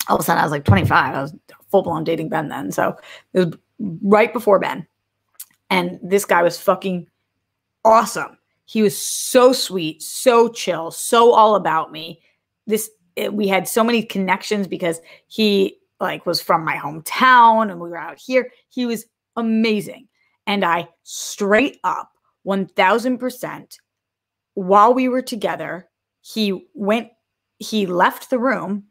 All of a sudden, I was like 25. I was full blown dating Ben then. So it was right before Ben. And this guy was fucking awesome. He was so sweet, so chill, so all about me. This it, we had so many connections because he like was from my hometown and we were out here. He was amazing. And I straight up 1000% while we were together, he went, he left the room.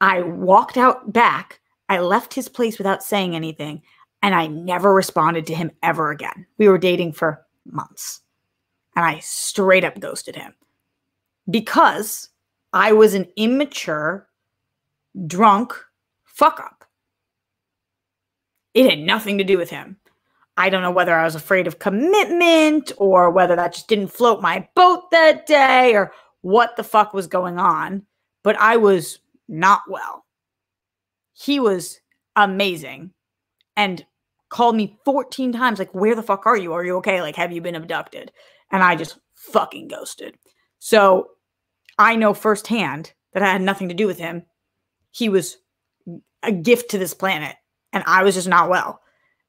I walked out back. I left his place without saying anything. And I never responded to him ever again. We were dating for months. And I straight up ghosted him because I was an immature, drunk fuck up. It had nothing to do with him. I don't know whether I was afraid of commitment or whether that just didn't float my boat that day or what the fuck was going on, but I was not well. He was amazing and called me 14 times like where the fuck are you? Are you okay? Like have you been abducted? And I just fucking ghosted. So I know firsthand that I had nothing to do with him. He was a gift to this planet and I was just not well.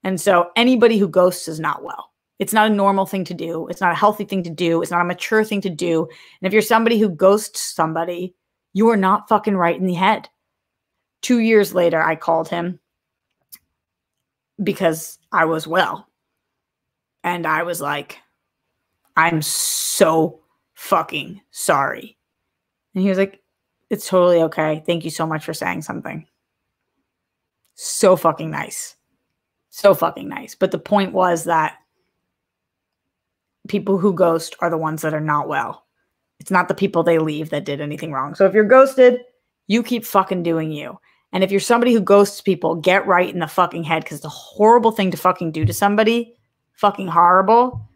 And so anybody who ghosts is not well. It's not a normal thing to do. It's not a healthy thing to do. It's not a mature thing to do. And if you're somebody who ghosts somebody, you are not fucking right in the head. Two years later, I called him because I was well. And I was like, I'm so fucking sorry. And he was like, It's totally okay. Thank you so much for saying something. So fucking nice so fucking nice. But the point was that people who ghost are the ones that are not well. It's not the people they leave that did anything wrong. So if you're ghosted, you keep fucking doing you. And if you're somebody who ghosts people, get right in the fucking head because it's a horrible thing to fucking do to somebody. Fucking horrible.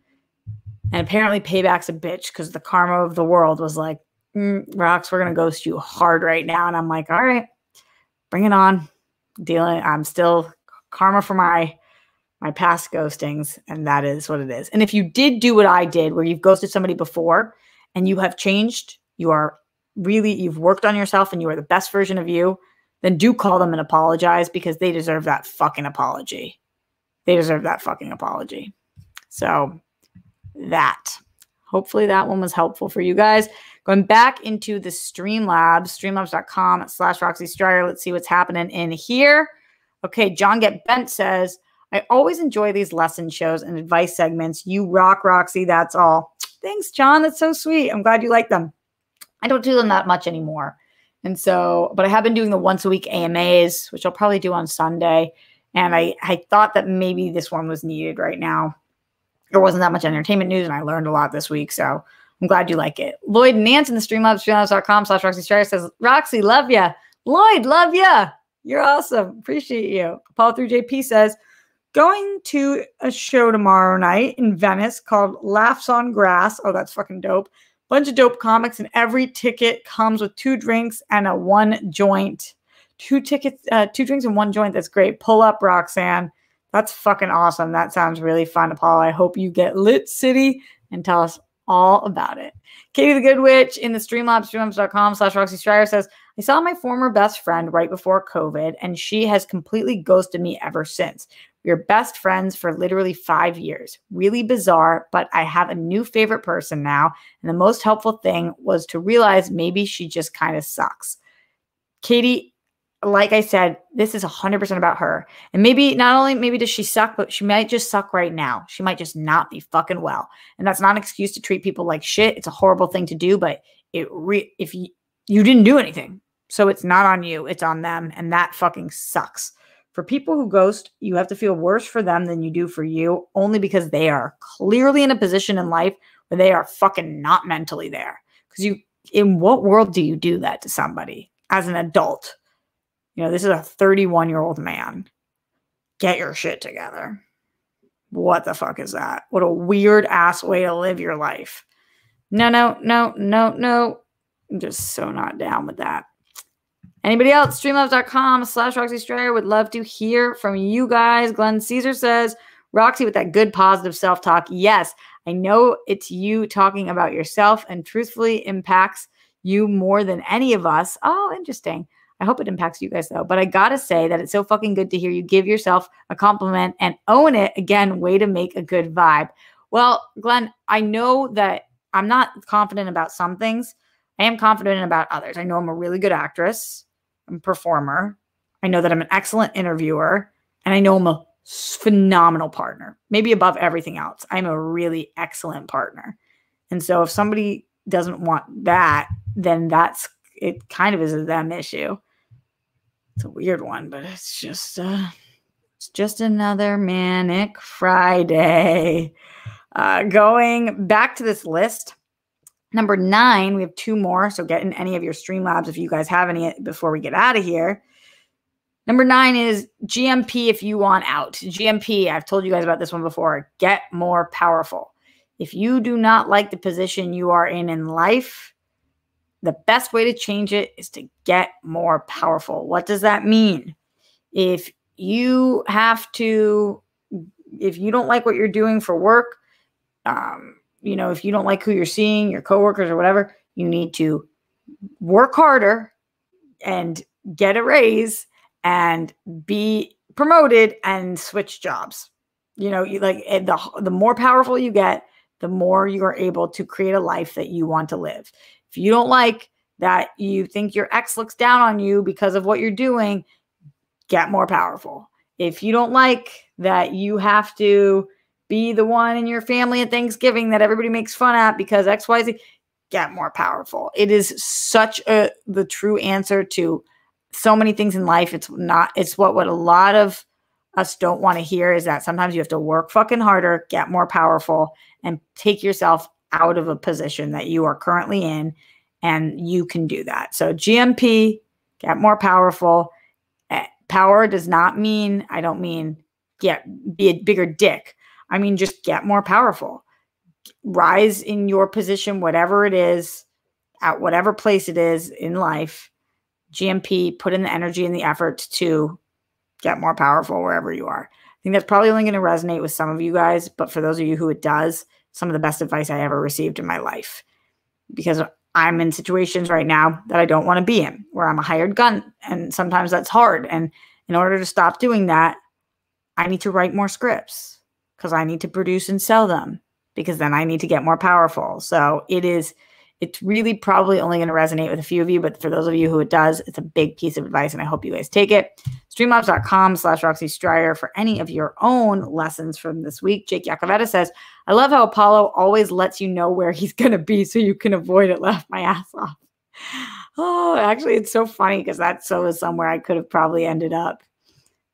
And apparently, payback's a bitch because the karma of the world was like, mm, Rocks, we're going to ghost you hard right now. And I'm like, all right, bring it on. Dealing, I'm still karma for my my past ghostings and that is what it is and if you did do what i did where you've ghosted somebody before and you have changed you are really you've worked on yourself and you are the best version of you, then do call them and apologize because they deserve that fucking apology. They deserve that fucking apology. So that. Hopefully that one was helpful for you guys. Going back into the Streamlabs, streamlabs.com slash Roxy Striar. Let's see what's happening in here. Okay, John Get Bent says, I always enjoy these lesson shows and advice segments. You rock, Roxy. That's all. Thanks, John. That's so sweet. I'm glad you like them. I don't do them that much anymore. And so, but I have been doing the once a week AMAs, which I'll probably do on Sunday. And I, I thought that maybe this one was needed right now. There wasn't that much entertainment news, and I learned a lot this week. So I'm glad you like it. Lloyd Nance in the Streamlabs, streamlabs.com slash Roxy says, Roxy, love ya. Lloyd, love ya. You're awesome. Appreciate you. Paul through JP says, going to a show tomorrow night in Venice called Laughs on Grass. Oh, that's fucking dope. Bunch of dope comics, and every ticket comes with two drinks and a one joint. Two tickets, uh, two drinks and one joint. That's great. Pull up, Roxanne. That's fucking awesome. That sounds really fun, Paul. I hope you get lit city and tell us all about it. Katie the Good Witch in the Streamlabs, streamlabs.com slash Roxy Striar says, I saw my former best friend right before COVID, and she has completely ghosted me ever since. We are best friends for literally five years. Really bizarre, but I have a new favorite person now. And the most helpful thing was to realize maybe she just kind of sucks. Katie, like I said, this is 100% about her. And maybe not only maybe does she suck, but she might just suck right now. She might just not be fucking well. And that's not an excuse to treat people like shit. It's a horrible thing to do, but it re- if you you didn't do anything. So it's not on you, it's on them and that fucking sucks. For people who ghost, you have to feel worse for them than you do for you only because they are clearly in a position in life where they are fucking not mentally there. Cuz you in what world do you do that to somebody as an adult? You know, this is a 31 year old man. Get your shit together. What the fuck is that? What a weird ass way to live your life. No, no, no, no, no. I'm just so not down with that. Anybody else? Streamlabs.com slash Roxy Striar would love to hear from you guys. Glenn Caesar says, Roxy with that good positive self talk. Yes, I know it's you talking about yourself and truthfully impacts you more than any of us. Oh, interesting. I hope it impacts you guys though. But I gotta say that it's so fucking good to hear you give yourself a compliment and own it. Again, way to make a good vibe. Well, Glenn, I know that I'm not confident about some things. I am confident about others. I know I'm a really good actress, I'm a performer. I know that I'm an excellent interviewer, and I know I'm a phenomenal partner, maybe above everything else. I'm a really excellent partner. And so if somebody doesn't want that, then that's it kind of is a them issue. It's a weird one, but it's just uh it's just another manic Friday. Uh going back to this list. Number nine, we have two more. So get in any of your Streamlabs if you guys have any before we get out of here. Number nine is GMP if you want out. GMP, I've told you guys about this one before. Get more powerful. If you do not like the position you are in in life, the best way to change it is to get more powerful. What does that mean? If you have to, if you don't like what you're doing for work, um, you know, if you don't like who you're seeing, your coworkers or whatever, you need to work harder and get a raise and be promoted and switch jobs. You know, you like eh, the the more powerful you get, the more you are able to create a life that you want to live. If you don't like that you think your ex looks down on you because of what you're doing, get more powerful. If you don't like that you have to be the one in your family at Thanksgiving that everybody makes fun at because XYZ, get more powerful. It is such a the true answer to so many things in life. It's not, it's what what a lot of us don't want to hear is that sometimes you have to work fucking harder, get more powerful, and take yourself out of a position that you are currently in and you can do that. So GMP, get more powerful. Eh, power does not mean I don't mean get be a bigger dick. I mean just get more powerful. Rise in your position whatever it is at whatever place it is in life. GMP, put in the energy and the effort to get more powerful wherever you are. I think that's probably only going to resonate with some of you guys, but for those of you who it does, some of the best advice I ever received in my life. Because I'm in situations right now that I don't want to be in, where I'm a hired gun. And sometimes that's hard. And in order to stop doing that, I need to write more scripts because I need to produce and sell them because then I need to get more powerful. So it is it's really probably only going to resonate with a few of you, but for those of you who it does, it's a big piece of advice, and I hope you guys take it. Streamlabs.com slash Roxy Striar for any of your own lessons from this week. Jake Yacovetta says, I love how Apollo always lets you know where he's going to be so you can avoid it. Laugh my ass off. Oh, actually, it's so funny because that so somewhere I could have probably ended up.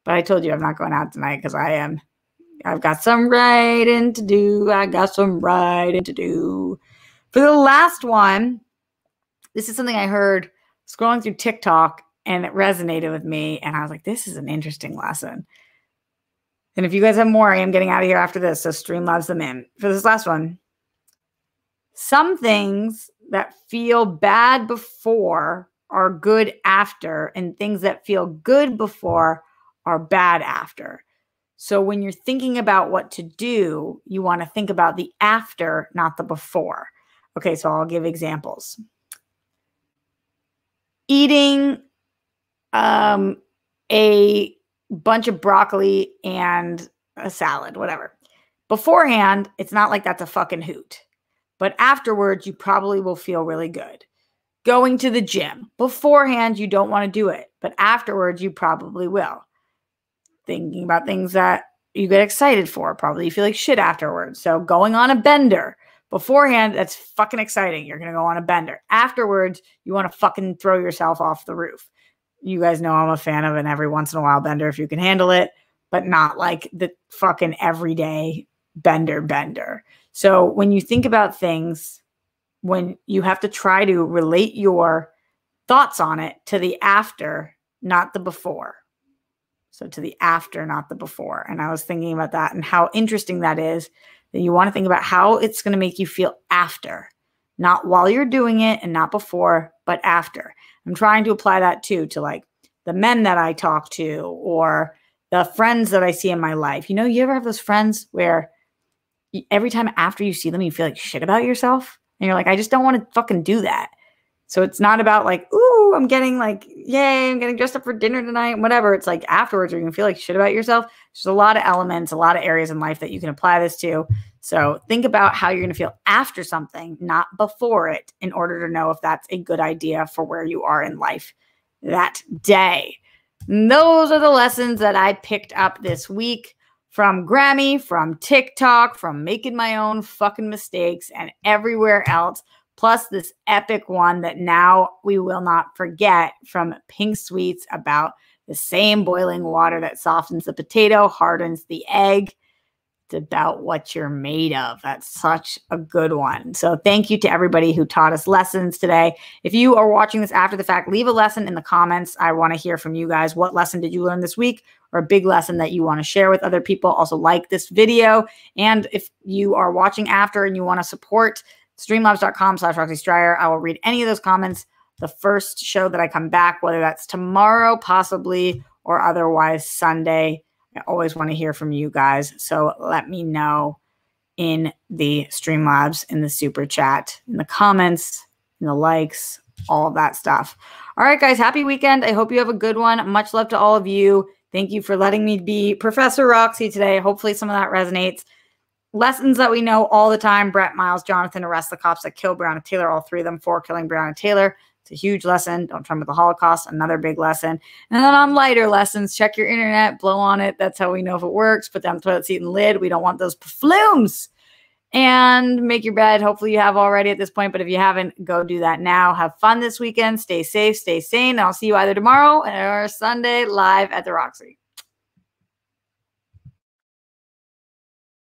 But I told you I'm not going out tonight because I am. I've got some writing to do. I got some writing to do. For the last one, this is something I heard scrolling through TikTok and it resonated with me. And I was like, this is an interesting lesson. And if you guys have more, I am getting out of here after this. So stream Streamlabs them in. For this last one, some things that feel bad before are good after, and things that feel good before are bad after. So when you're thinking about what to do, you want to think about the after, not the before. Okay, so I'll give examples. Eating um, a bunch of broccoli and a salad, whatever. Beforehand, it's not like that's a fucking hoot. But afterwards, you probably will feel really good. Going to the gym. Beforehand, you don't want to do it. But afterwards, you probably will. Thinking about things that you get excited for. Probably you feel like shit afterwards. So going on a bender Beforehand, that's fucking exciting. You're going to go on a bender. Afterwards, you want to fucking throw yourself off the roof. You guys know I'm a fan of an every once in a while bender if you can handle it, but not like the fucking everyday bender bender. So when you think about things, when you have to try to relate your thoughts on it to the after, not the before. So to the after, not the before. And I was thinking about that and how interesting that is that you want to think about how it's going to make you feel after, not while you're doing it and not before, but after. I'm trying to apply that too to like the men that I talk to or the friends that I see in my life. You know, you ever have those friends where every time after you see them, you feel like shit about yourself? And you're like, I just don't want to fucking do that. So it's not about like, ooh, I'm getting like, yay, I'm getting dressed up for dinner tonight, whatever. It's like afterwards, you're gonna feel like shit about yourself. There's a lot of elements, a lot of areas in life that you can apply this to. So think about how you're gonna feel after something, not before it, in order to know if that's a good idea for where you are in life that day. And those are the lessons that I picked up this week from Grammy, from TikTok, from making my own fucking mistakes, and everywhere else plus this epic one that now we will not forget from Pink Sweets about the same boiling water that softens the potato, hardens the egg. It's about what you're made of. That's such a good one. So, thank you to everybody who taught us lessons today. If you are watching this after the fact, leave a lesson in the comments. I want to hear from you guys. What lesson did you learn this week? Or a big lesson that you want to share with other people. Also, like this video. And if you are watching after and you want to support streamlabs.com slash Roxy Striar. I will read any of those comments the first show that I come back, whether that's tomorrow, possibly, or otherwise Sunday. I always want to hear from you guys. So let me know in the Streamlabs, in the super chat, in the comments, in the likes, all of that stuff. All right, guys, happy weekend. I hope you have a good one. Much love to all of you. Thank you for letting me be Professor Roxy today. Hopefully, some of that resonates lessons that we know all the time Brett Myles, Jonathan arrest the cops that killed Breonna Taylor, all three of them for killing Breonna Taylor. It's a huge lesson. Don't trump the Holocaust, another big lesson. And then on lighter lessons, check your internet, blow on it. That's how we know if it works. Put down the toilet seat and lid. We don't want those flumes. And make your bed. Hopefully, you have already at this point. But if you haven't, go do that now. Have fun this weekend. Stay safe, stay sane. I'll see you either tomorrow or Sunday live at the Roxy.